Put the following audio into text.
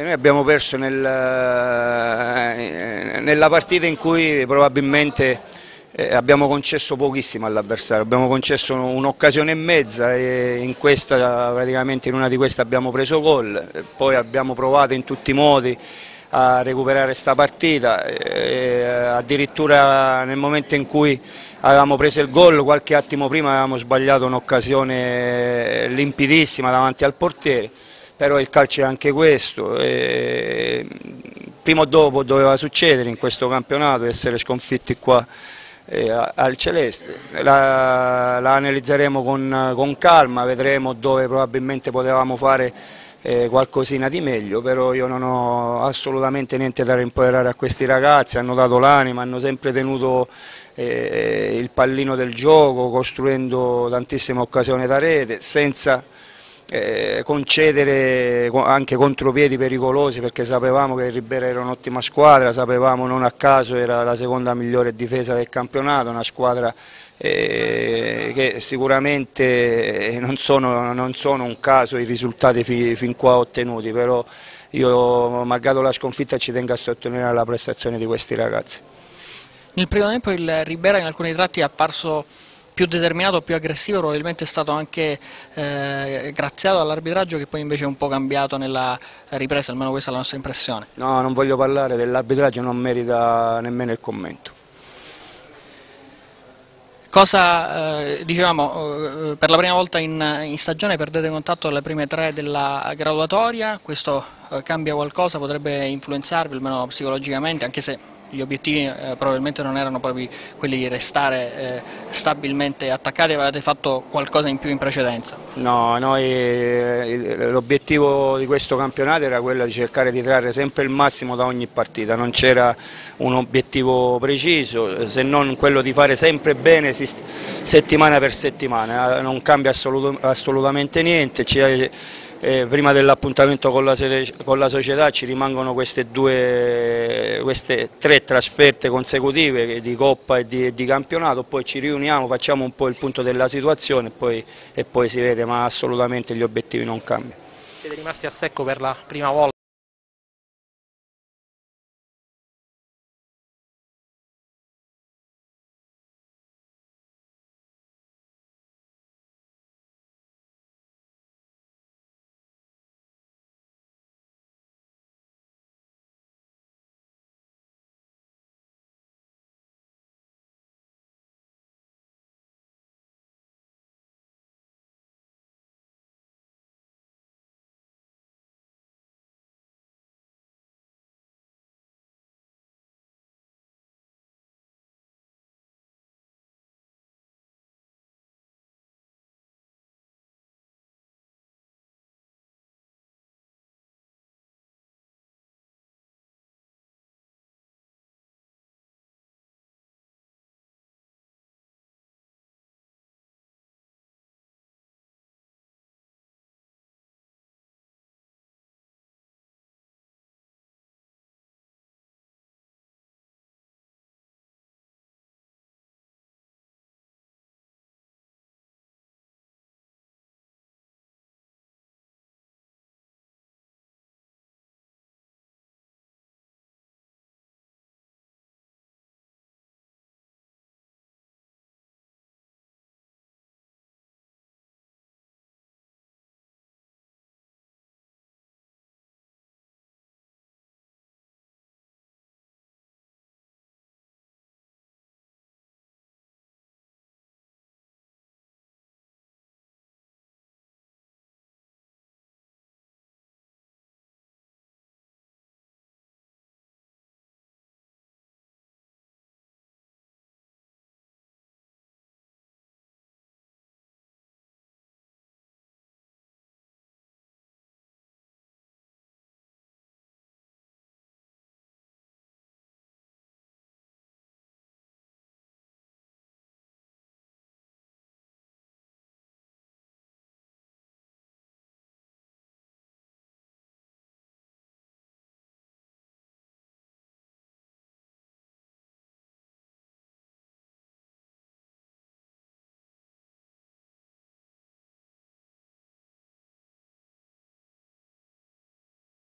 Noi abbiamo perso nel, eh, nella partita in cui probabilmente eh, abbiamo concesso pochissimo all'avversario, abbiamo concesso un'occasione e mezza e in questa, praticamente in una di queste abbiamo preso gol, poi abbiamo provato in tutti i modi a recuperare questa partita, e addirittura nel momento in cui avevamo preso il gol qualche attimo prima avevamo sbagliato un'occasione limpidissima davanti al portiere però il calcio è anche questo, e prima o dopo doveva succedere in questo campionato essere sconfitti qua eh, al Celeste, la, la analizzeremo con, con, calma, vedremo dove probabilmente potevamo fare eh, qualcosina di meglio, però io non ho assolutamente niente da rimproverare a questi ragazzi, hanno dato l'anima, hanno sempre tenuto eh, il pallino del gioco, costruendo tantissime occasioni da rete, senza eh, concedere anche contropiedi pericolosi perché sapevamo che il Ribera era un'ottima squadra, sapevamo non a caso era la seconda migliore difesa del campionato, una squadra eh, che sicuramente non sono, non sono, un caso i risultati fi, fin qua ottenuti, però io malgrado la sconfitta ci tengo a sottolineare la prestazione di questi ragazzi. Nel primo tempo il Ribera in alcuni tratti è apparso più determinato, più aggressivo, probabilmente è stato anche eh, graziato all'arbitraggio che poi invece è un po' cambiato nella ripresa, almeno questa è la nostra impressione. No, non voglio parlare dell'arbitraggio, non merita nemmeno il commento. Cosa, eh, dicevamo, eh, per la prima volta in, in, stagione perdete contatto alle prime tre della graduatoria, questo eh, cambia qualcosa, potrebbe influenzarvi almeno psicologicamente, anche se gli obiettivi eh, probabilmente non erano proprio quelli di restare eh, stabilmente attaccati, avevate fatto qualcosa in più in precedenza? No, eh, l'obiettivo di questo campionato era quello di cercare di trarre sempre il massimo da ogni partita, non c'era un obiettivo preciso se non quello di fare sempre bene settimana per settimana, non cambia assolut assolutamente niente eh, prima dell'appuntamento con, con, la società ci rimangono queste, due, queste tre trasferte consecutive di Coppa e di, di, campionato, poi ci riuniamo, facciamo un po' il punto della situazione poi, e poi si vede, ma assolutamente gli obiettivi non cambiano. Siete rimasti a secco per la prima volta?